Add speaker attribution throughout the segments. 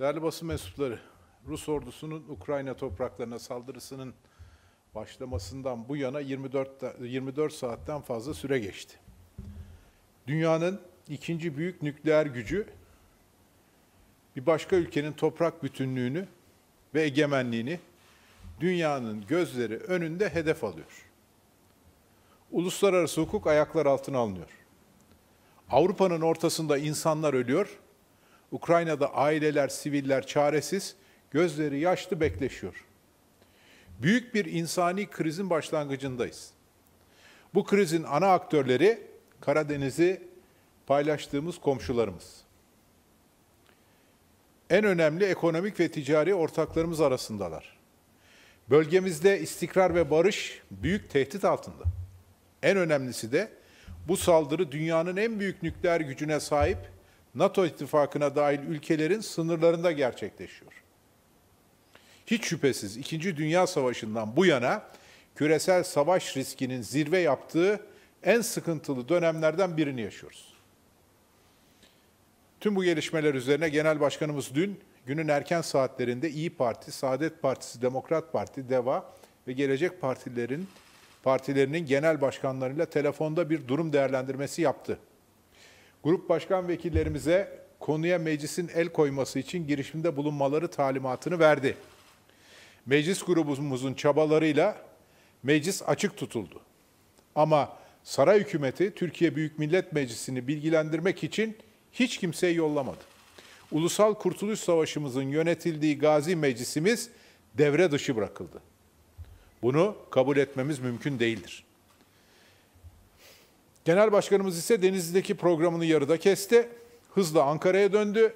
Speaker 1: Değerli basın mensupları, Rus ordusunun Ukrayna topraklarına saldırısının başlamasından bu yana 24, da- 24 saatten fazla süre geçti. Dünyanın ikinci büyük nükleer gücü bir başka ülkenin toprak bütünlüğünü ve egemenliğini dünyanın gözleri önünde hedef alıyor. Uluslararası hukuk ayaklar altına alınıyor. Avrupa'nın ortasında insanlar ölüyor. Ukrayna'da aileler, siviller çaresiz, gözleri yaşlı bekleşiyor. Büyük bir insani krizin başlangıcındayız. Bu krizin ana aktörleri Karadeniz'i paylaştığımız komşularımız. En önemli ekonomik ve ticari ortaklarımız arasındalar. Bölgemizde istikrar ve barış büyük tehdit altında. En önemlisi de bu saldırı dünyanın en büyük nükleer gücüne sahip NATO ittifakına dahil ülkelerin sınırlarında gerçekleşiyor. Hiç şüphesiz 2. Dünya Savaşı'ndan bu yana küresel savaş riskinin zirve yaptığı en sıkıntılı dönemlerden birini yaşıyoruz. Tüm bu gelişmeler üzerine Genel Başkanımız dün günün erken saatlerinde İyi Parti, Saadet Partisi, Demokrat Parti, DEVA ve Gelecek Partilerin partilerinin genel başkanlarıyla telefonda bir durum değerlendirmesi yaptı. Grup başkan vekillerimize konuya meclisin el koyması için girişimde bulunmaları talimatını verdi. Meclis grubumuzun çabalarıyla meclis açık tutuldu. Ama saray hükümeti Türkiye Büyük Millet Meclisi'ni bilgilendirmek için hiç kimseyi yollamadı. Ulusal Kurtuluş Savaşımızın yönetildiği Gazi Meclisimiz devre dışı bırakıldı. Bunu kabul etmemiz mümkün değildir. Genel Başkanımız ise Denizli'deki programını yarıda kesti. Hızla Ankara'ya döndü.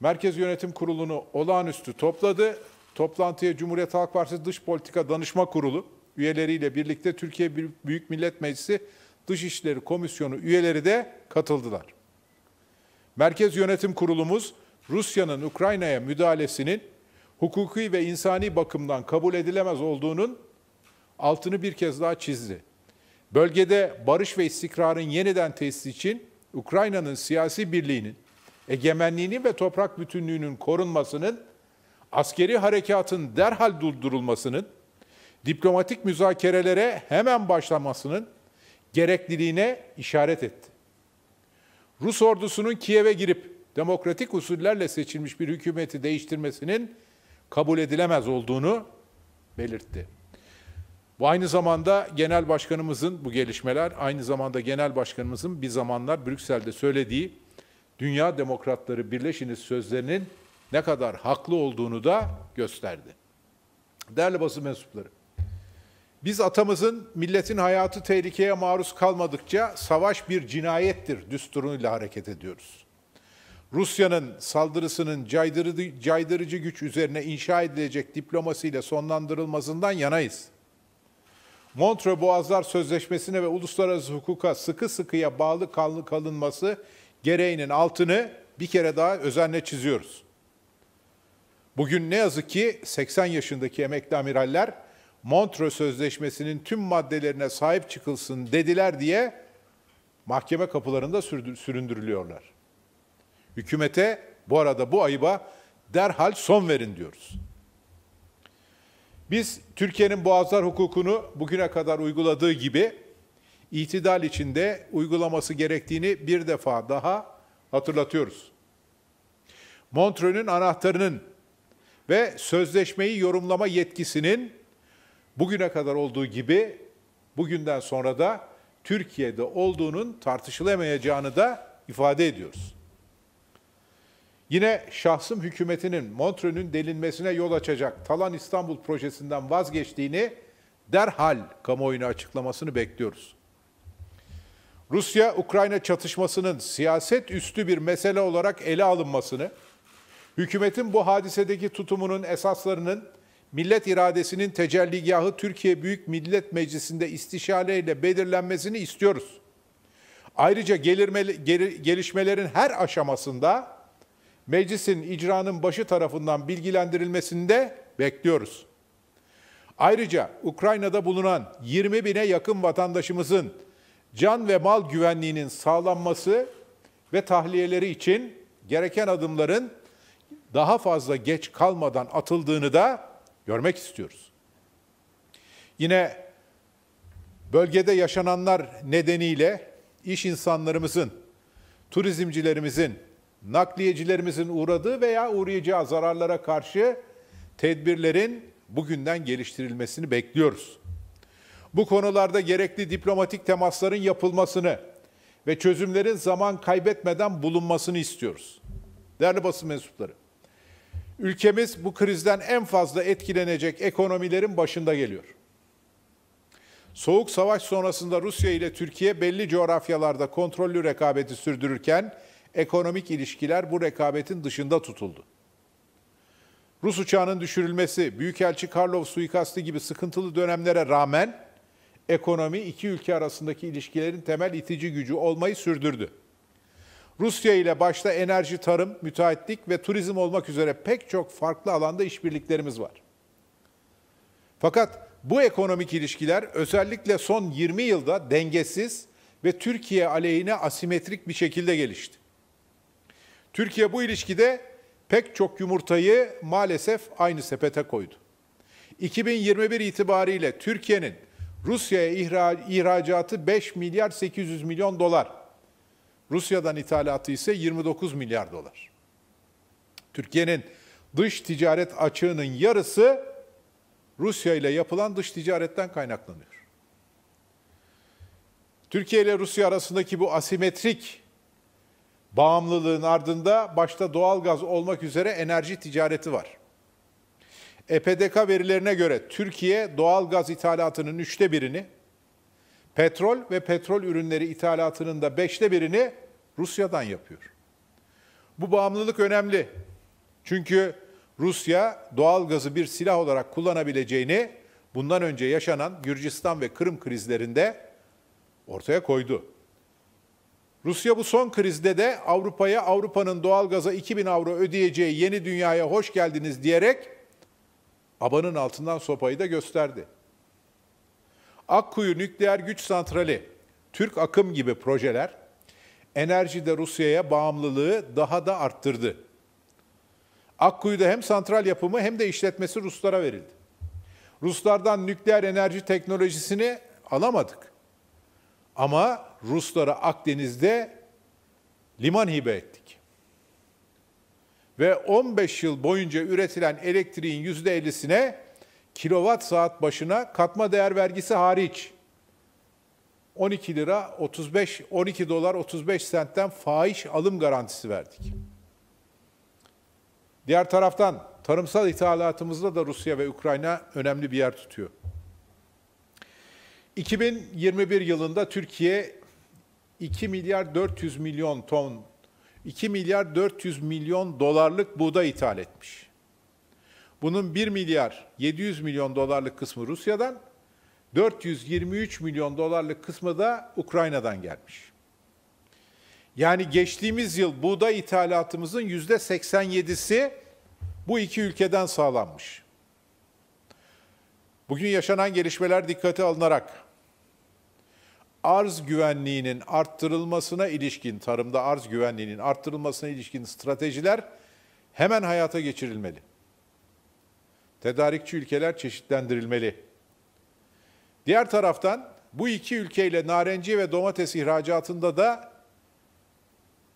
Speaker 1: Merkez Yönetim Kurulu'nu olağanüstü topladı. Toplantıya Cumhuriyet Halk Partisi Dış Politika Danışma Kurulu üyeleriyle birlikte Türkiye Büyük Millet Meclisi Dışişleri Komisyonu üyeleri de katıldılar. Merkez Yönetim Kurulumuz Rusya'nın Ukrayna'ya müdahalesinin hukuki ve insani bakımdan kabul edilemez olduğunun altını bir kez daha çizdi. Bölgede barış ve istikrarın yeniden tesisi için Ukrayna'nın siyasi birliğinin, egemenliğinin ve toprak bütünlüğünün korunmasının, askeri harekatın derhal durdurulmasının, diplomatik müzakerelere hemen başlamasının gerekliliğine işaret etti. Rus ordusunun Kiev'e girip demokratik usullerle seçilmiş bir hükümeti değiştirmesinin kabul edilemez olduğunu belirtti. Bu aynı zamanda genel başkanımızın bu gelişmeler aynı zamanda genel başkanımızın bir zamanlar Brüksel'de söylediği dünya demokratları birleşiniz sözlerinin ne kadar haklı olduğunu da gösterdi. Değerli basın mensupları, biz atamızın milletin hayatı tehlikeye maruz kalmadıkça savaş bir cinayettir düsturuyla hareket ediyoruz. Rusya'nın saldırısının caydırıcı, güç üzerine inşa edilecek diplomasiyle sonlandırılmasından yanayız. Montreux Boğazlar Sözleşmesi'ne ve uluslararası hukuka sıkı sıkıya bağlı kal- kalınması gereğinin altını bir kere daha özenle çiziyoruz. Bugün ne yazık ki 80 yaşındaki emekli amiraller Montreux Sözleşmesi'nin tüm maddelerine sahip çıkılsın dediler diye mahkeme kapılarında süründürülüyorlar. Hükümete bu arada bu ayıba derhal son verin diyoruz. Biz Türkiye'nin boğazlar hukukunu bugüne kadar uyguladığı gibi itidal içinde uygulaması gerektiğini bir defa daha hatırlatıyoruz. Montreux'ün anahtarının ve sözleşmeyi yorumlama yetkisinin bugüne kadar olduğu gibi bugünden sonra da Türkiye'de olduğunun tartışılamayacağını da ifade ediyoruz. Yine şahsım hükümetinin Montreux'ün delinmesine yol açacak Talan İstanbul projesinden vazgeçtiğini derhal kamuoyuna açıklamasını bekliyoruz. Rusya-Ukrayna çatışmasının siyaset üstü bir mesele olarak ele alınmasını, hükümetin bu hadisedeki tutumunun esaslarının millet iradesinin tecelligahı Türkiye Büyük Millet Meclisi'nde istişareyle belirlenmesini istiyoruz. Ayrıca gelişmelerin her aşamasında meclisin icranın başı tarafından bilgilendirilmesini de bekliyoruz. Ayrıca Ukrayna'da bulunan 20 bine yakın vatandaşımızın can ve mal güvenliğinin sağlanması ve tahliyeleri için gereken adımların daha fazla geç kalmadan atıldığını da görmek istiyoruz. Yine bölgede yaşananlar nedeniyle iş insanlarımızın, turizmcilerimizin, nakliyecilerimizin uğradığı veya uğrayacağı zararlara karşı tedbirlerin bugünden geliştirilmesini bekliyoruz. Bu konularda gerekli diplomatik temasların yapılmasını ve çözümlerin zaman kaybetmeden bulunmasını istiyoruz. Değerli basın mensupları, ülkemiz bu krizden en fazla etkilenecek ekonomilerin başında geliyor. Soğuk savaş sonrasında Rusya ile Türkiye belli coğrafyalarda kontrollü rekabeti sürdürürken ekonomik ilişkiler bu rekabetin dışında tutuldu. Rus uçağının düşürülmesi, Büyükelçi Karlov suikastı gibi sıkıntılı dönemlere rağmen ekonomi iki ülke arasındaki ilişkilerin temel itici gücü olmayı sürdürdü. Rusya ile başta enerji, tarım, müteahhitlik ve turizm olmak üzere pek çok farklı alanda işbirliklerimiz var. Fakat bu ekonomik ilişkiler özellikle son 20 yılda dengesiz ve Türkiye aleyhine asimetrik bir şekilde gelişti. Türkiye bu ilişkide pek çok yumurtayı maalesef aynı sepete koydu. 2021 itibariyle Türkiye'nin Rusya'ya ihracatı 5 milyar 800 milyon dolar. Rusya'dan ithalatı ise 29 milyar dolar. Türkiye'nin dış ticaret açığının yarısı Rusya ile yapılan dış ticaretten kaynaklanıyor. Türkiye ile Rusya arasındaki bu asimetrik bağımlılığın ardında başta doğal gaz olmak üzere enerji ticareti var. EPDK verilerine göre Türkiye doğal gaz ithalatının üçte birini, petrol ve petrol ürünleri ithalatının da beşte birini Rusya'dan yapıyor. Bu bağımlılık önemli. Çünkü Rusya doğal gazı bir silah olarak kullanabileceğini bundan önce yaşanan Gürcistan ve Kırım krizlerinde ortaya koydu. Rusya bu son krizde de Avrupa'ya Avrupa'nın doğal gaza 2000 avro ödeyeceği yeni dünyaya hoş geldiniz diyerek abanın altından sopayı da gösterdi. Akkuyu Nükleer Güç Santrali, Türk Akım gibi projeler enerjide Rusya'ya bağımlılığı daha da arttırdı. Akkuyu'da hem santral yapımı hem de işletmesi Ruslara verildi. Ruslardan nükleer enerji teknolojisini alamadık. Ama Ruslara Akdeniz'de liman hibe ettik. Ve 15 yıl boyunca üretilen elektriğin %50'sine kilowatt saat başına katma değer vergisi hariç 12 lira 35 12 dolar 35 sentten faiz alım garantisi verdik. Diğer taraftan tarımsal ithalatımızda da Rusya ve Ukrayna önemli bir yer tutuyor. 2021 yılında Türkiye 2 milyar 400 milyon ton 2 milyar 400 milyon dolarlık buğday ithal etmiş. Bunun 1 milyar 700 milyon dolarlık kısmı Rusya'dan, 423 milyon dolarlık kısmı da Ukrayna'dan gelmiş. Yani geçtiğimiz yıl buğday ithalatımızın yüzde 87'si bu iki ülkeden sağlanmış. Bugün yaşanan gelişmeler dikkate alınarak arz güvenliğinin arttırılmasına ilişkin, tarımda arz güvenliğinin arttırılmasına ilişkin stratejiler hemen hayata geçirilmeli. Tedarikçi ülkeler çeşitlendirilmeli. Diğer taraftan bu iki ülkeyle narenciye ve domates ihracatında da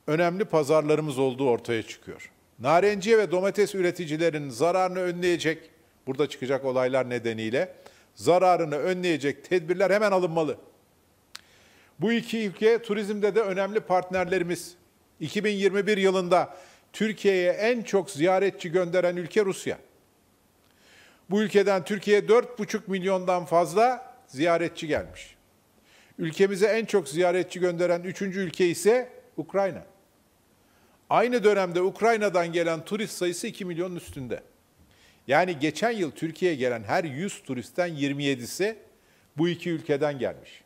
Speaker 1: önemli pazarlarımız olduğu ortaya çıkıyor. Narenciye ve domates üreticilerinin zararını önleyecek, burada çıkacak olaylar nedeniyle zararını önleyecek tedbirler hemen alınmalı. Bu iki ülke turizmde de önemli partnerlerimiz. 2021 yılında Türkiye'ye en çok ziyaretçi gönderen ülke Rusya. Bu ülkeden Türkiye'ye 4,5 milyondan fazla ziyaretçi gelmiş. Ülkemize en çok ziyaretçi gönderen üçüncü ülke ise Ukrayna. Aynı dönemde Ukrayna'dan gelen turist sayısı 2 milyonun üstünde. Yani geçen yıl Türkiye'ye gelen her 100 turistten 27'si bu iki ülkeden gelmiş.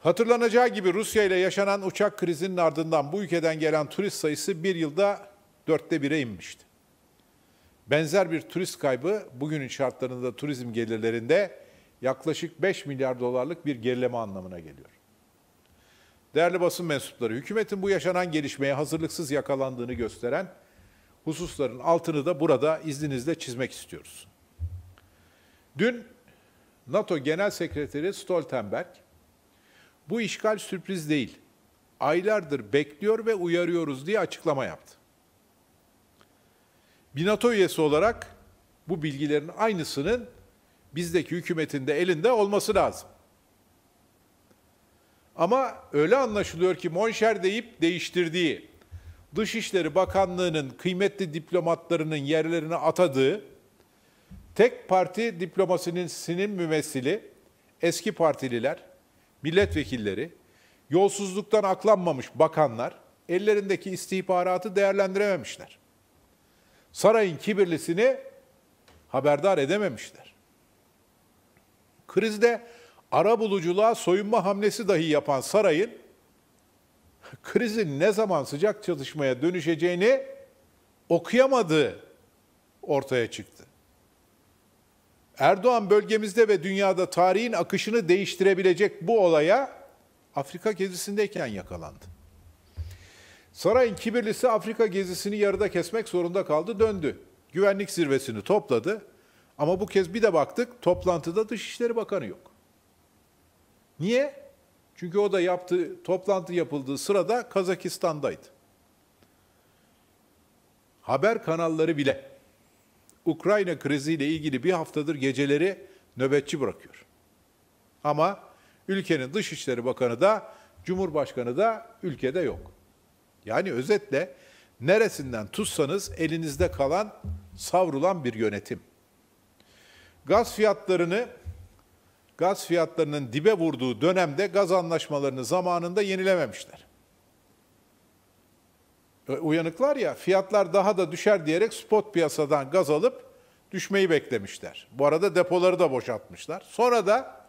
Speaker 1: Hatırlanacağı gibi Rusya ile yaşanan uçak krizinin ardından bu ülkeden gelen turist sayısı bir yılda dörtte bire inmişti. Benzer bir turist kaybı bugünün şartlarında turizm gelirlerinde yaklaşık 5 milyar dolarlık bir gerileme anlamına geliyor. değerli basın mensupları, hükümetin bu yaşanan gelişmeye hazırlıksız yakalandığını gösteren hususların altını da burada izninizle çizmek istiyoruz. Dün NATO Genel Sekreteri Stoltenberg, bu işgal sürpriz değil, aylardır bekliyor ve uyarıyoruz diye açıklama yaptı. Bir NATO üyesi olarak bu bilgilerin aynısının bizdeki hükümetin de elinde olması lazım. Ama öyle anlaşılıyor ki Monşer deyip değiştirdiği, Dışişleri Bakanlığı'nın kıymetli diplomatlarının yerlerine atadığı, tek parti diplomasinin mümessili, eski partililer, milletvekilleri, yolsuzluktan aklanmamış bakanlar, ellerindeki istihbaratı değerlendirememişler. Sarayın kibirlisini haberdar edememişler. Krizde ara buluculuğa soyunma hamlesi dahi yapan sarayın krizin ne zaman sıcak çalışmaya dönüşeceğini okuyamadığı ortaya çıktı. Erdoğan bölgemizde ve dünyada tarihin akışını değiştirebilecek bu olaya Afrika gezisindeyken yakalandı. Sarayın kibirlisi Afrika gezisini yarıda kesmek zorunda kaldı, döndü. Güvenlik zirvesini topladı. Ama bu kez bir de baktık toplantıda Dışişleri Bakanı yok. Niye? Çünkü o da yaptığı toplantı yapıldığı sırada Kazakistan'daydı. Haber kanalları bile Ukrayna kriziyle ilgili bir haftadır geceleri nöbetçi bırakıyor. Ama ülkenin Dışişleri Bakanı da Cumhurbaşkanı da ülkede yok. Yani özetle neresinden tutsanız elinizde kalan savrulan bir yönetim. Gaz fiyatlarını gaz fiyatlarının dibe vurduğu dönemde gaz anlaşmalarını zamanında yenilememişler. Uyanıklar ya fiyatlar daha da düşer diyerek spot piyasadan gaz alıp düşmeyi beklemişler. Bu arada depoları da boşaltmışlar. Sonra da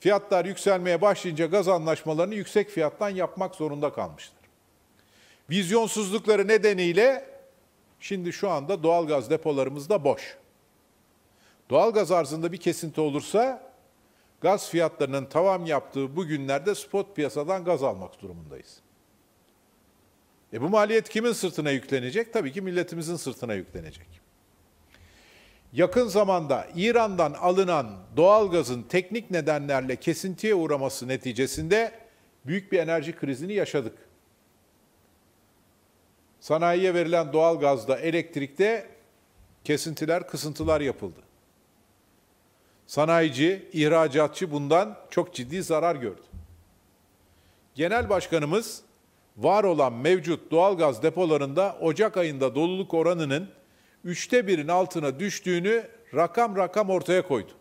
Speaker 1: fiyatlar yükselmeye başlayınca gaz anlaşmalarını yüksek fiyattan yapmak zorunda kalmışlar. Vizyonsuzlukları nedeniyle şimdi şu anda doğal gaz depolarımız da boş. Doğal gaz arzında bir kesinti olursa gaz fiyatlarının tavan yaptığı bu günlerde spot piyasadan gaz almak durumundayız. E bu maliyet kimin sırtına yüklenecek? Tabii ki milletimizin sırtına yüklenecek. Yakın zamanda İran'dan alınan doğal gazın teknik nedenlerle kesintiye uğraması neticesinde büyük bir enerji krizini yaşadık. Sanayiye verilen doğal gazda, elektrikte kesintiler, kısıntılar yapıldı. Sanayici, ihracatçı bundan çok ciddi zarar gördü. Genel Başkanımız var olan mevcut doğal gaz depolarında Ocak ayında doluluk oranının üçte birin altına düştüğünü rakam rakam ortaya koydu.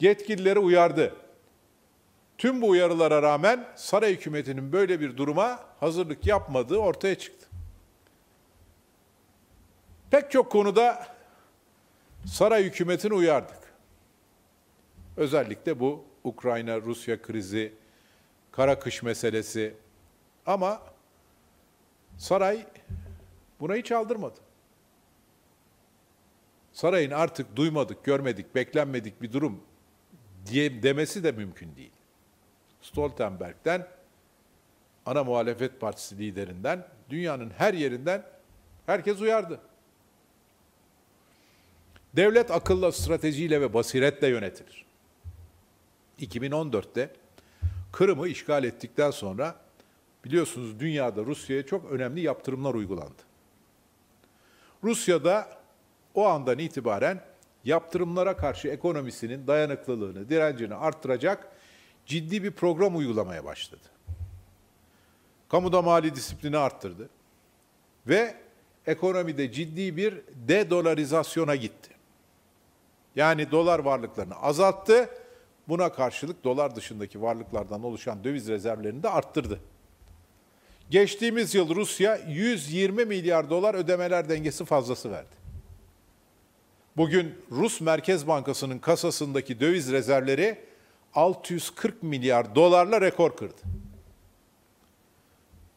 Speaker 1: Yetkilileri uyardı. Tüm bu uyarılara rağmen saray hükümetinin böyle bir duruma hazırlık yapmadığı ortaya çıktı. Pek çok konuda saray hükümetini uyardık. Özellikle bu Ukrayna-Rusya krizi, kara kış meselesi ama saray buna hiç aldırmadı. Sarayın artık duymadık, görmedik, beklenmedik bir durum diye demesi de mümkün değil. Stoltenberg'den, ana muhalefet partisi liderinden, dünyanın her yerinden herkes uyardı. Devlet akılla, stratejiyle ve basiretle yönetilir. 2014'te Kırım'ı işgal ettikten sonra biliyorsunuz dünyada Rusya'ya çok önemli yaptırımlar uygulandı. Rusya'da o andan itibaren yaptırımlara karşı ekonomisinin dayanıklılığını, direncini arttıracak ciddi bir program uygulamaya başladı. Kamuda mali disiplini arttırdı ve ekonomide ciddi bir de-dolarizasyona gitti. Yani dolar varlıklarını azalttı, buna karşılık dolar dışındaki varlıklardan oluşan döviz rezervlerini de arttırdı. Geçtiğimiz yıl Rusya 120 milyar dolar ödemeler dengesi fazlası verdi. Bugün Rus Merkez Bankası'nın kasasındaki döviz rezervleri 640 milyar dolarla rekor kırdı.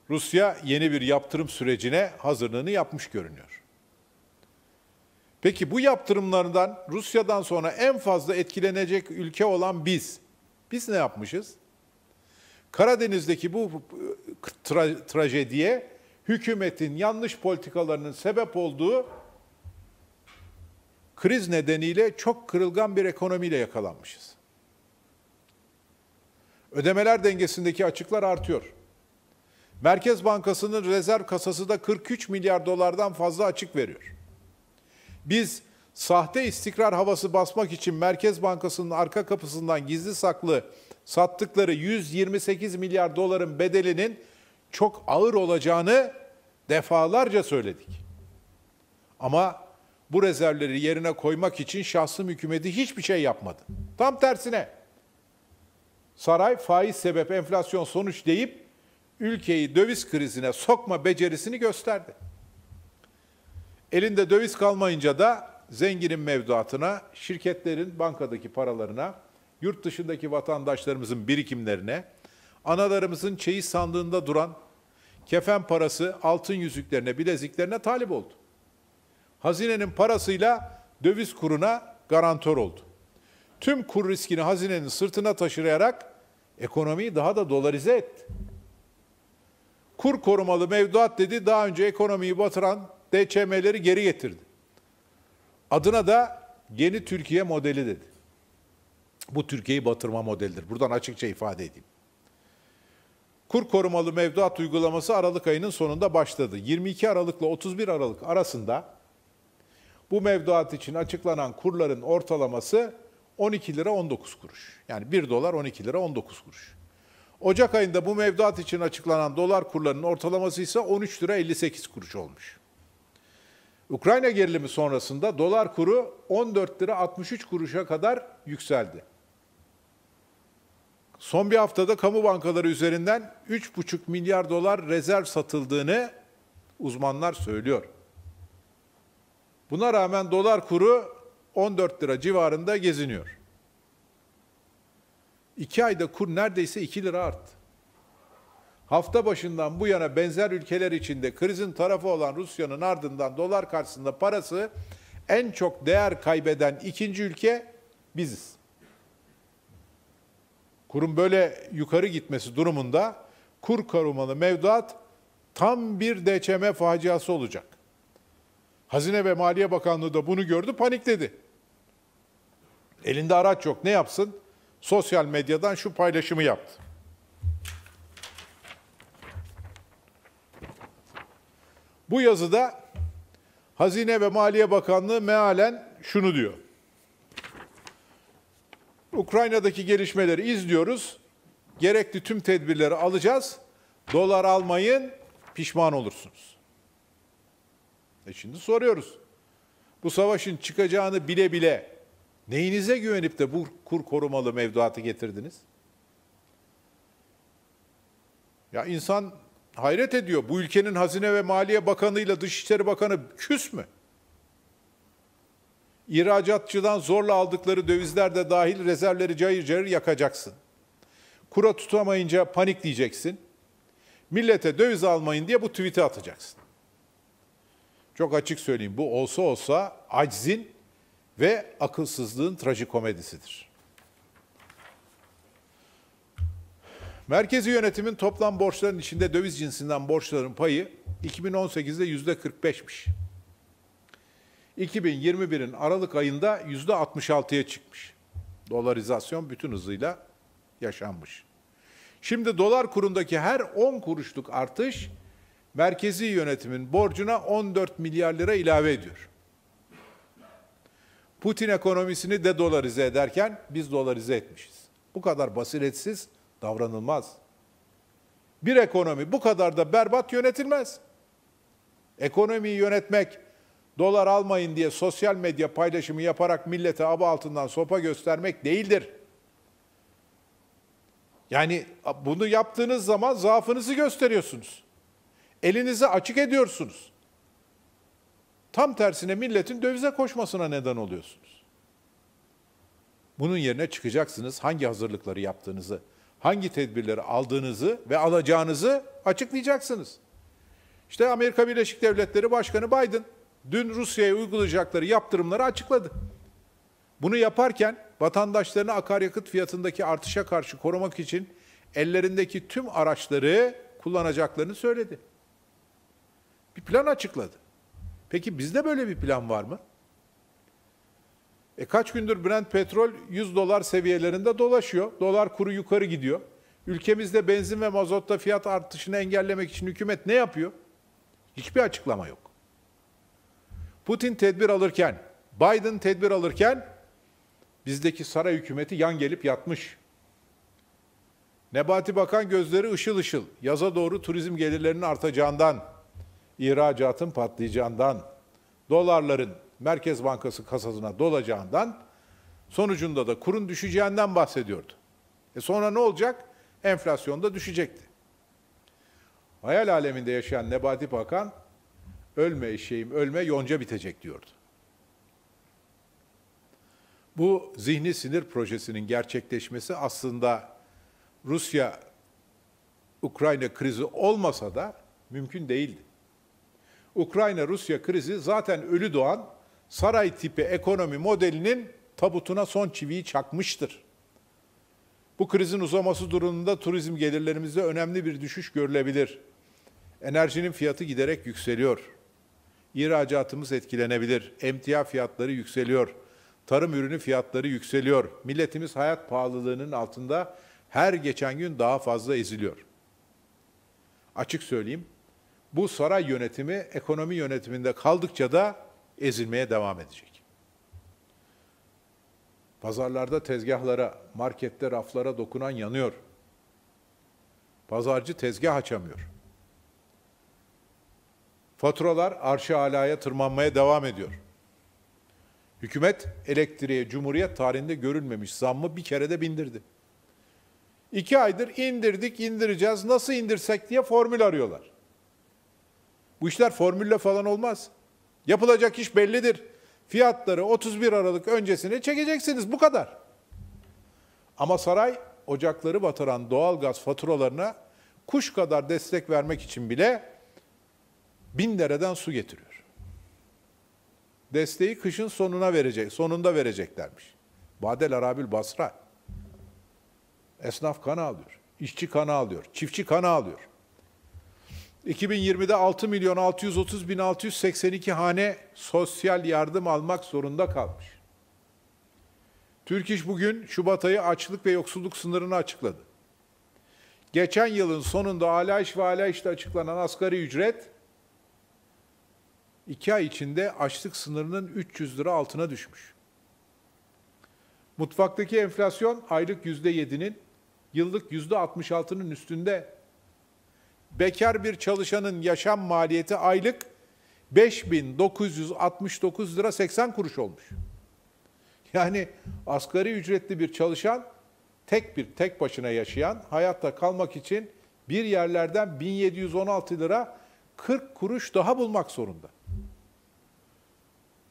Speaker 1: Rusya yeni bir yaptırım sürecine hazırlığını yapmış görünüyor. Peki bu yaptırımlardan Rusya'dan sonra en fazla etkilenecek ülke olan biz. Biz ne yapmışız? Karadeniz'deki bu tra- trajediye hükümetin yanlış politikalarının sebep olduğu kriz nedeniyle çok kırılgan bir ekonomiyle yakalanmışız. Ödemeler dengesindeki açıklar artıyor. Merkez Bankası'nın rezerv kasası da 43 milyar dolardan fazla açık veriyor. Biz sahte istikrar havası basmak için Merkez Bankası'nın arka kapısından gizli saklı sattıkları 128 milyar doların bedelinin çok ağır olacağını defalarca söyledik. Ama bu rezervleri yerine koymak için şahsım hükümeti hiçbir şey yapmadı. Tam tersine saray faiz sebep enflasyon sonuç deyip ülkeyi döviz krizine sokma becerisini gösterdi. Elinde döviz kalmayınca da zenginin mevduatına, şirketlerin bankadaki paralarına, yurt dışındaki vatandaşlarımızın birikimlerine, analarımızın çeyiz sandığında duran kefen parası, altın yüzüklerine, bileziklerine talip oldu. Hazinenin parasıyla döviz kuruna garantör oldu. Tüm kur riskini hazinenin sırtına taşıyarak ekonomiyi daha da dolarize etti. Kur korumalı mevduat dedi, daha önce ekonomiyi batıran DÇM'leri geri getirdi. Adına da yeni Türkiye modeli dedi. Bu Türkiye'yi batırma modelidir. Buradan açıkça ifade edeyim. Kur korumalı mevduat uygulaması Aralık ayının sonunda başladı. 22 Aralık ile 31 Aralık arasında bu mevduat için açıklanan kurların ortalaması 12 lira 19 kuruş. Yani 1 dolar 12 lira 19 kuruş. Ocak ayında bu mevduat için açıklanan dolar kurlarının ortalaması ise 13 lira 58 kuruş olmuş. Ukrayna gerilimi sonrasında dolar kuru 14 lira 63 kuruşa kadar yükseldi. Son bir haftada kamu bankaları üzerinden 3,5 milyar dolar rezerv satıldığını uzmanlar söylüyor. Buna rağmen dolar kuru 14 lira civarında geziniyor. İki ayda kur neredeyse 2 lira arttı. Hafta başından bu yana benzer ülkeler içinde krizin tarafı olan Rusya'nın ardından dolar karşısında parası en çok değer kaybeden ikinci ülke biziz. Kurun böyle yukarı gitmesi durumunda kur korumalı mevduat tam bir DÇM faciası olacak. Hazine ve Maliye Bakanlığı da bunu gördü, panikledi. Elinde araç yok, ne yapsın? Sosyal medyadan şu paylaşımı yaptı. Bu yazıda Hazine ve Maliye Bakanlığı mealen şunu diyor. Ukrayna'daki gelişmeleri izliyoruz. Gerekli tüm tedbirleri alacağız. Dolar almayın, pişman olursunuz. E şimdi soruyoruz. Bu savaşın çıkacağını bile bile neyinize güvenip de bu kur korumalı mevduatı getirdiniz? Ya insan hayret ediyor. Bu ülkenin Hazine ve Maliye Bakanı ile Dışişleri Bakanı küs mü? İhracatçıdan zorla aldıkları dövizler de dahil rezervleri cayır cayır yakacaksın. Kura tutamayınca panikleyeceksin. Millete döviz almayın diye bu tweet'i atacaksın. Çok açık söyleyeyim bu olsa olsa aczin ve akılsızlığın trajikomedisidir. Merkezi yönetimin toplam borçların içinde döviz cinsinden borçların payı 2018'de yüzde 45'miş. 2021'in Aralık ayında yüzde 66'ya çıkmış. Dolarizasyon bütün hızıyla yaşanmış. Şimdi dolar kurundaki her 10 kuruşluk artış merkezi yönetimin borcuna 14 milyar lira ilave ediyor. Putin ekonomisini de dolarize ederken biz dolarize etmişiz. Bu kadar basiretsiz davranılmaz. Bir ekonomi bu kadar da berbat yönetilmez. Ekonomiyi yönetmek dolar almayın diye sosyal medya paylaşımı yaparak millete aba altından sopa göstermek değildir. Yani bunu yaptığınız zaman zaafınızı gösteriyorsunuz. Elinizi açık ediyorsunuz. Tam tersine milletin dövize koşmasına neden oluyorsunuz. Bunun yerine çıkacaksınız hangi hazırlıkları yaptığınızı, hangi tedbirleri aldığınızı ve alacağınızı açıklayacaksınız. İşte Amerika Birleşik Devletleri Başkanı Biden dün Rusya'ya uygulayacakları yaptırımları açıkladı. Bunu yaparken vatandaşlarını akaryakıt fiyatındaki artışa karşı korumak için ellerindeki tüm araçları kullanacaklarını söyledi. Bir plan açıkladı. Peki bizde böyle bir plan var mı? E kaç gündür Brent petrol 100 dolar seviyelerinde dolaşıyor. Dolar kuru yukarı gidiyor. Ülkemizde benzin ve mazotta fiyat artışını engellemek için hükümet ne yapıyor? Hiçbir açıklama yok. Putin tedbir alırken, Biden tedbir alırken bizdeki saray hükümeti yan gelip yatmış. Nebati Bakan gözleri ışıl ışıl, yaza doğru turizm gelirlerinin artacağından, ihracatın patlayacağından, dolarların Merkez Bankası kasasına dolacağından, sonucunda da kurun düşeceğinden bahsediyordu. E sonra ne olacak? Enflasyon da düşecekti. Hayal aleminde yaşayan Nebati Bakan, ölme eşeğim ölme yonca bitecek diyordu. Bu zihni sinir projesinin gerçekleşmesi aslında Rusya Ukrayna krizi olmasa da mümkün değildi. Ukrayna-Rusya krizi zaten ölü doğan saray tipi ekonomi modelinin tabutuna son çiviyi çakmıştır. Bu krizin uzaması durumunda turizm gelirlerimizde önemli bir düşüş görülebilir. Enerjinin fiyatı giderek yükseliyor. İhracatımız etkilenebilir. Emtia fiyatları yükseliyor. Tarım ürünü fiyatları yükseliyor. Milletimiz hayat pahalılığının altında her geçen gün daha fazla eziliyor. Açık söyleyeyim, bu saray yönetimi ekonomi yönetiminde kaldıkça da ezilmeye devam edecek. Pazarlarda tezgahlara, markette raflara dokunan yanıyor. Pazarcı tezgah açamıyor. Faturalar arşı alaya tırmanmaya devam ediyor. Hükümet elektriğe Cumhuriyet tarihinde görülmemiş zammı bir kere de bindirdi. İki aydır indirdik, indireceğiz. Nasıl indirsek diye formül arıyorlar. Bu işler formülle falan olmaz. Yapılacak iş bellidir. Fiyatları 31 Aralık öncesine çekeceksiniz. Bu kadar. Ama saray ocakları batıran doğal gaz faturalarına kuş kadar destek vermek için bile bin dereden su getiriyor. Desteği kışın sonuna verecek, sonunda vereceklermiş. Badel Arabil Basra. Esnaf kanı alıyor, işçi kanı alıyor, çiftçi kanı alıyor. 2020'de 6 milyon 630 bin 682 hane sosyal yardım almak zorunda kalmış. Türk İş bugün Şubat ayı açlık ve yoksulluk sınırını açıkladı. Geçen yılın sonunda ala iş ve ala işte açıklanan asgari ücret iki ay içinde açlık sınırının 300 lira altına düşmüş. Mutfaktaki enflasyon aylık yüzde yedinin, yıllık yüzde 66'nın üstünde. Bekar bir çalışanın yaşam maliyeti aylık 5969 lira 80 kuruş olmuş. Yani asgari ücretli bir çalışan tek bir tek başına yaşayan hayatta kalmak için bir yerlerden 1716 lira 40 kuruş daha bulmak zorunda.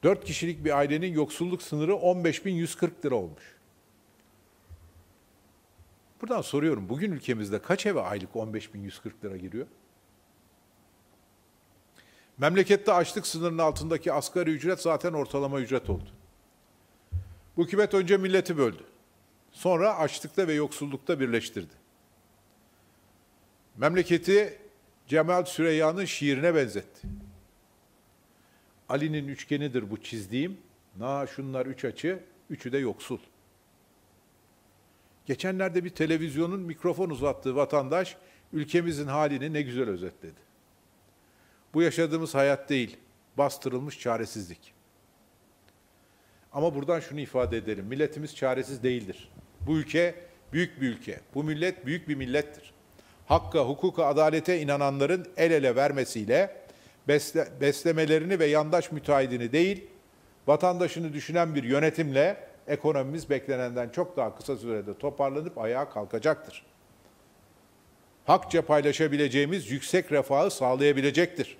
Speaker 1: 4 kişilik bir ailenin yoksulluk sınırı 15.140 lira olmuş. Buradan soruyorum, bugün ülkemizde kaç eve aylık 15.140 lira giriyor? Memlekette açlık sınırının altındaki asgari ücret zaten ortalama ücret oldu. Bu hükümet önce milleti böldü. Sonra açlıkta ve yoksullukta birleştirdi. Memleketi Cemal Süreyya'nın şiirine benzetti. Ali'nin üçgenidir bu çizdiğim. Na şunlar üç açı, üçü de yoksul. Geçenlerde bir televizyonun mikrofon uzattığı vatandaş ülkemizin halini ne güzel özetledi. Bu yaşadığımız hayat değil, bastırılmış çaresizlik. Ama buradan şunu ifade edelim. Milletimiz çaresiz değildir. Bu ülke büyük bir ülke. Bu millet büyük bir millettir. Hakka, hukuka, adalete inananların el ele vermesiyle besle, beslemelerini ve yandaş müteahhidini değil, vatandaşını düşünen bir yönetimle ekonomimiz beklenenden çok daha kısa sürede toparlanıp ayağa kalkacaktır. Hakça paylaşabileceğimiz yüksek refahı sağlayabilecektir.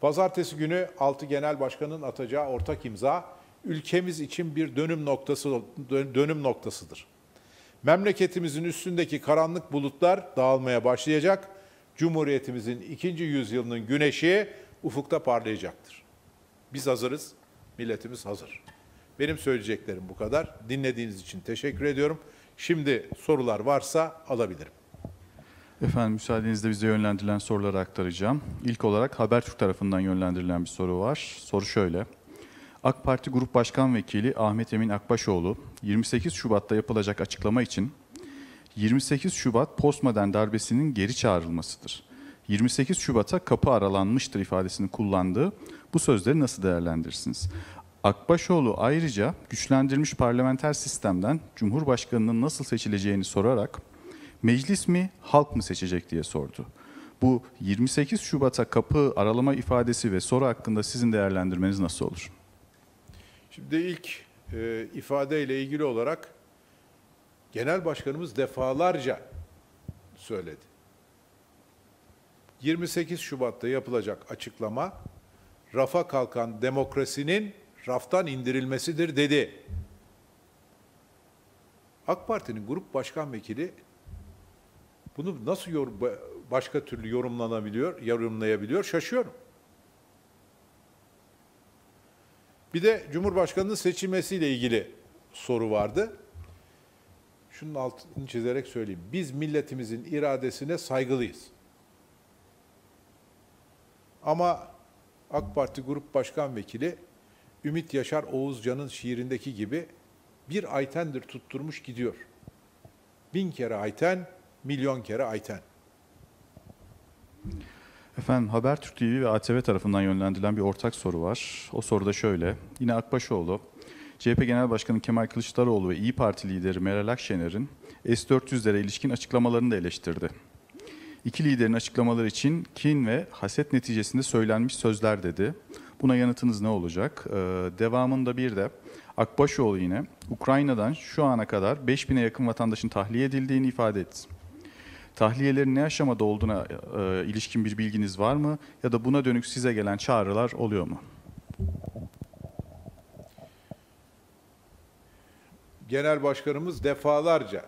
Speaker 1: Pazartesi günü 6 Genel Başkan'ın atacağı ortak imza ülkemiz için bir dönüm noktası dönüm noktasıdır. Memleketimizin üstündeki karanlık bulutlar dağılmaya başlayacak Cumhuriyetimizin ikinci yüzyılının güneşi ufukta parlayacaktır. Biz hazırız, milletimiz hazır. Benim söyleyeceklerim bu kadar. Dinlediğiniz için teşekkür ediyorum. Şimdi sorular varsa alabilirim.
Speaker 2: Efendim müsaadenizle bize yönlendirilen soruları aktaracağım. İlk olarak Habertürk tarafından yönlendirilen bir soru var. Soru şöyle. AK Parti Grup Başkan Vekili Ahmet Emin Akbaşoğlu 28 Şubat'ta yapılacak açıklama için 28 Şubat postmodern darbesinin geri çağrılmasıdır. 28 Şubat'a kapı aralanmıştır ifadesini kullandığı bu sözleri nasıl değerlendirirsiniz? Akbaşoğlu ayrıca güçlendirilmiş parlamenter sistemden Cumhurbaşkanı'nın nasıl seçileceğini sorarak meclis mi, halk mı seçecek diye sordu. Bu 28 Şubat'a kapı aralama ifadesi ve soru hakkında sizin değerlendirmeniz nasıl olur?
Speaker 1: Şimdi ilk e, ifadeyle ilgili olarak Genel Başkanımız defalarca söyledi. 28 Şubat'ta yapılacak açıklama rafa kalkan demokrasinin raftan indirilmesidir dedi. AK Parti'nin grup başkan vekili bunu nasıl yor, başka türlü yorumlanabiliyor, yorumlayabiliyor şaşıyorum. Bir de Cumhurbaşkanı'nın seçilmesiyle ilgili soru vardı. Şunun altını çizerek söyleyeyim. Biz milletimizin iradesine saygılıyız. Ama AK Parti Grup Başkan Vekili Ümit Yaşar Oğuzcan'ın şiirindeki gibi bir aytendir tutturmuş gidiyor. Bin kere ayten, milyon kere ayten.
Speaker 2: Efendim Habertürk TV ve ATV tarafından yönlendirilen bir ortak soru var. O soruda şöyle. Yine Akbaşoğlu, CHP Genel Başkanı Kemal Kılıçdaroğlu ve İyi Parti lideri Meral Akşener'in S-400'lere ilişkin açıklamalarını da eleştirdi. İki liderin açıklamaları için kin ve haset neticesinde söylenmiş sözler dedi. Buna yanıtınız ne olacak? Ee, devamında bir de Akbaşoğlu yine Ukrayna'dan şu ana kadar 5000'e yakın vatandaşın tahliye edildiğini ifade etti. Tahliyelerin ne aşamada olduğuna e, ilişkin bir bilginiz var mı? Ya da buna dönük size gelen çağrılar oluyor mu?
Speaker 1: Genel Başkanımız defalarca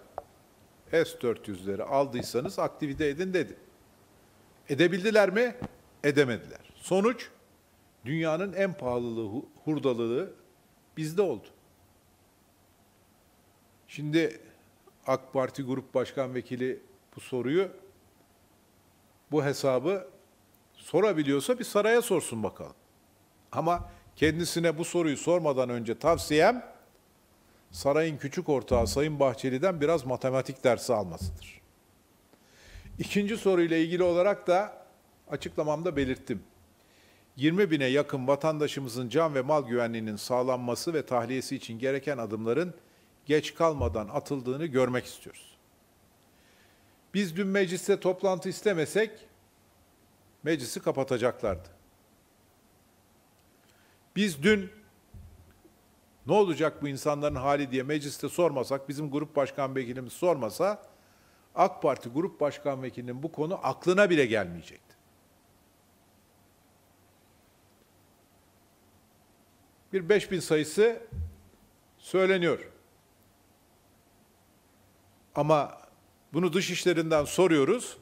Speaker 1: S-400'leri aldıysanız aktivite edin dedi. Edebildiler mi? Edemediler. Sonuç dünyanın en pahalılığı, hurdalılığı bizde oldu. Şimdi AK Parti Grup Başkan Vekili bu soruyu, bu hesabı sorabiliyorsa bir saraya sorsun bakalım. Ama kendisine bu soruyu sormadan önce tavsiyem sarayın küçük ortağı Sayın Bahçeli'den biraz matematik dersi almasıdır. İkinci soruyla ilgili olarak da açıklamamda belirttim. 20 bine yakın vatandaşımızın can ve mal güvenliğinin sağlanması ve tahliyesi için gereken adımların geç kalmadan atıldığını görmek istiyoruz. Biz dün mecliste toplantı istemesek meclisi kapatacaklardı. Biz dün ne olacak bu insanların hali diye mecliste sormasak, bizim grup başkan vekilimiz sormasa AK Parti grup başkan vekilinin bu konu aklına bile gelmeyecekti. Bir 5000 sayısı söyleniyor. Ama bunu dış işlerinden soruyoruz.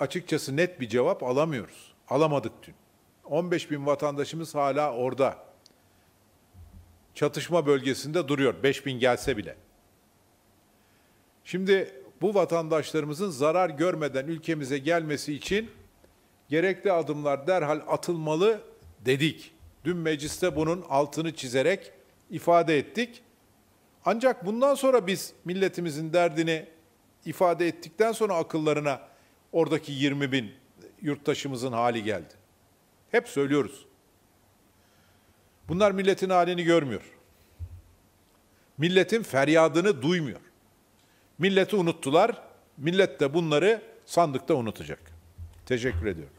Speaker 1: Açıkçası net bir cevap alamıyoruz. Alamadık dün. 15 bin vatandaşımız hala orada. Çatışma bölgesinde duruyor 5 bin gelse bile. Şimdi bu vatandaşlarımızın zarar görmeden ülkemize gelmesi için gerekli adımlar derhal atılmalı dedik. Dün mecliste bunun altını çizerek ifade ettik. Ancak bundan sonra biz milletimizin derdini ifade ettikten sonra akıllarına oradaki 20 bin yurttaşımızın hali geldi. Hep söylüyoruz. Bunlar milletin halini görmüyor. Milletin feryadını duymuyor. Milleti unuttular. Millet de bunları sandıkta unutacak. Teşekkür ediyorum.